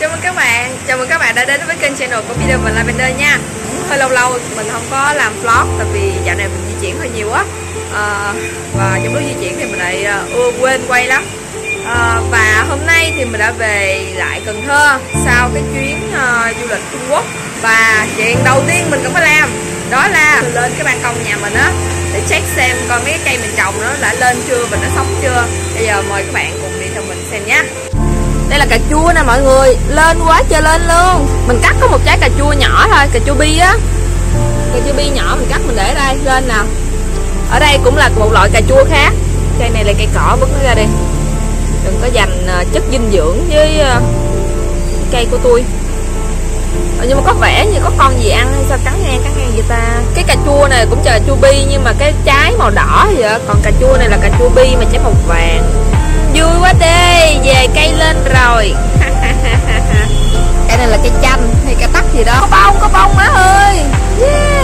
Chào mừng các bạn, chào mừng các bạn đã đến với kênh channel của Peter và Lavender nha. Hơi lâu lâu mình không có làm vlog tại vì dạo này mình di chuyển hơi nhiều quá à, ờ, Và trong lúc di chuyển thì mình lại uh, quên quay lắm. À, Và hôm nay thì mình đã về lại Cần Thơ sau cái chuyến uh, du lịch Trung Quốc. Và chuyện đầu tiên mình cũng phải làm đó là lên cái ban công nhà mình á để check xem coi mấy cái cây mình trồng nó đã lên chưa và nó sống chưa. Bây giờ mời các bạn cùng đi theo mình xem nhé đây là cà chua nè mọi người. Lên quá trời lên luôn. Mình cắt có một trái cà chua nhỏ thôi, cà chua bi á. Cà chua bi nhỏ mình cắt, mình để đây, lên nào. Ở đây cũng là một loại cà chua khác. Cây này là cây cỏ bứt nó ra đi đừng có dành ờ, chất dinh dưỡng với ờ, cây của tôi. Ờ, nhưng mà có vẻ như có con gì ăn hay sao? Cắn ngang cắn ngang vậy ta. Cái cà chua này cũng chờ cà chua bi, nhưng mà cái trái màu đỏ vậy còn cà chua này là cà chua bi mà trái màu vàng vui quá đi về cây lên rồi. Cái này là cây chanh hay cây tắc gì đó. Có bông có bông má ơi. Yeah.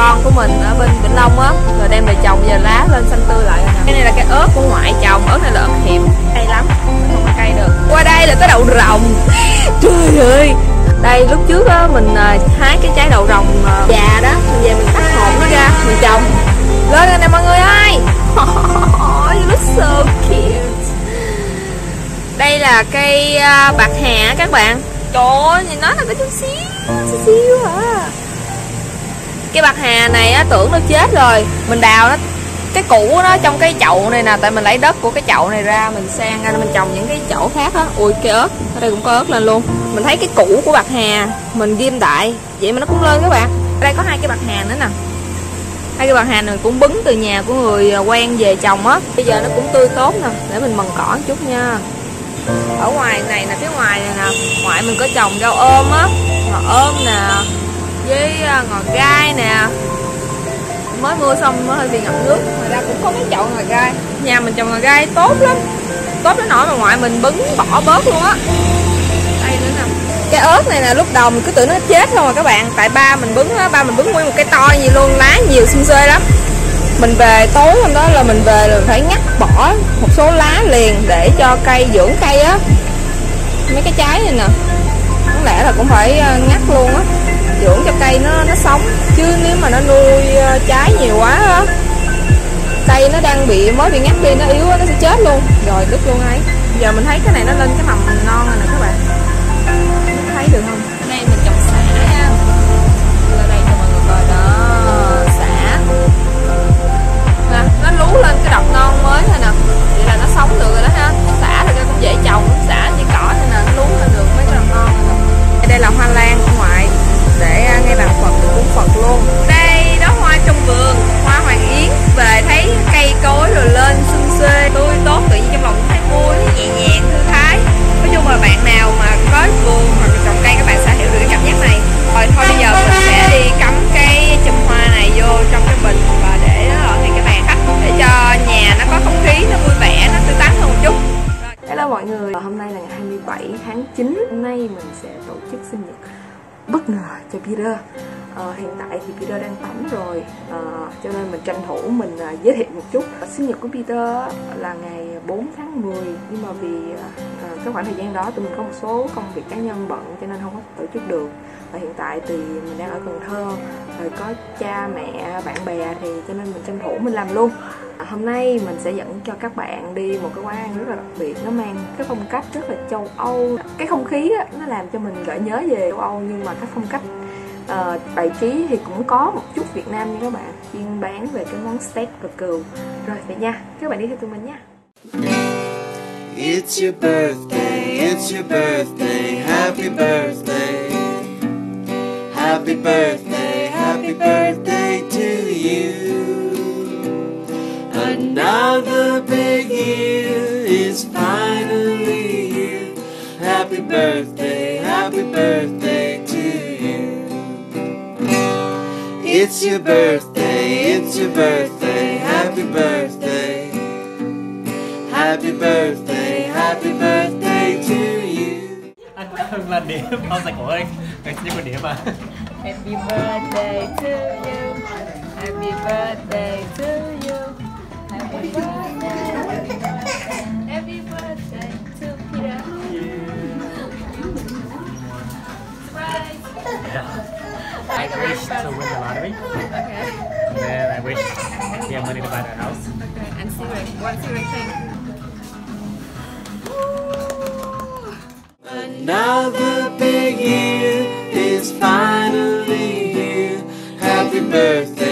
Con của mình ở bên vĩnh long á, rồi đem về trồng giờ lá lên xanh tươi lại. Rồi nè cái này là cái ớt của ngoại trồng, ớt này là ớt hiểm. Cây lắm, không có cây được. Qua đây là cái đậu rồng. Trời ơi! Đây, lúc trước á, mình à, hái cái trái đậu rồng à, già đó, mình về mình cắt hộp nó ra, mình trồng. Lên rồi nè, mọi người ơi! You look so cute. Đây là cây à, bạc hà các bạn. Trời ơi, nhìn nó là cái chút xíu xíu xíu à cái bạc hà này á, tưởng nó chết rồi. Mình đào nó, cái củ nó trong cái chậu này nè, tại mình lấy đất của cái chậu này ra, mình sang ra, mình trồng những cái chậu khác á. Ui cây ớt ở đây cũng có ớt lên luôn. Mình thấy cái củ của bạc hà, mình ghim đại, vậy mà nó cũng lên các bạn. Ở đây có hai cái bạc hà nữa nè. Hai cái bạc hà này cũng bứng từ nhà của người à, quen về trồng á. Bây giờ nó cũng tươi tốt nè, để mình mần cỏ một chút nha. Ở ngoài này nè, phía ngoài này nè, ngoại mình có trồng rau ôm á. Mà ôm nè với ờ, ngò gai nè. Mới mưa xong mới hơi bị ngập nước. Ngoài ra cũng có mấy chậu ngò gai. Nhà mình trồng ngò gai tốt lắm. Tốt đến nỗi mà ngoại mình bứng, bỏ bớt luôn á. Đây nữa nè. Cái ớt này nè, lúc đầu mình cứ tưởng nó chết không mà các bạn. Tại ba mình bứng á, ba mình bứng nguyên một cái to gì luôn, lá nhiều xung xê lắm. Mình về tối hôm đó là mình về là phải ngắt bỏ một số lá liền để cho cây dưỡng cây á. Mấy cái trái này nè. Có lẽ là cũng phải ờ, ngắt luôn á dưỡng cho cây nó nó sống. Chứ nếu mà nó nuôi ờ, trái nhiều quá á, cây nó đang bị, mới bị ngắt đi, nó yếu nó sẽ chết luôn. Rồi đứt luôn ấy. Giờ mình thấy cái này nó lên cái mầm non rồi nè các bạn. Hôm nay là ngày 27 tháng 9 Hôm nay mình sẽ tổ chức sinh nhật. Bất ngờ cho Peter à, hiện tại thì Peter đang tắm rồi. À, cho nên mình tranh thủ mình à, giới thiệu một chút. Sinh nhật của Peter là ngày 4 tháng 10 nhưng mà vì à, cái khoảng thời gian đó tụi mình có một số công việc cá nhân bận cho nên không có tổ chức được. Và hiện tại thì mình đang ở Cần Thơ. Rồi có cha mẹ bạn bè thì cho nên mình tranh thủ mình làm luôn. À, hôm nay mình sẽ dẫn cho các bạn đi một cái quán ăn rất là đặc biệt. Nó mang cái phong cách rất là châu Âu. Cái không khí á, nó làm cho mình gợi nhớ về châu Âu nhưng mà cái phong cách à, bài trí thì cũng có một chút Việt Nam nha các bạn chuyên bán về cái món steak và cừu rồi vậy nha các bạn đi theo tụi mình nha It's your birthday, it's your birthday, happy birthday. Happy birthday, happy birthday to you. Another big year is finally here. Happy birthday, happy birthday It's your birthday, it's your birthday, happy birthday. Happy Happy birthday, happy birthday to you. anh Hưng là điểm ông sẽ cổ anh ngày sinh của điểm mà Happy birthday to you Happy birthday to you Happy birthday lottery Okay, and then I wish to get money to buy the house okay. And Siri, what Siri think? Another big year is finally here. Happy birthday.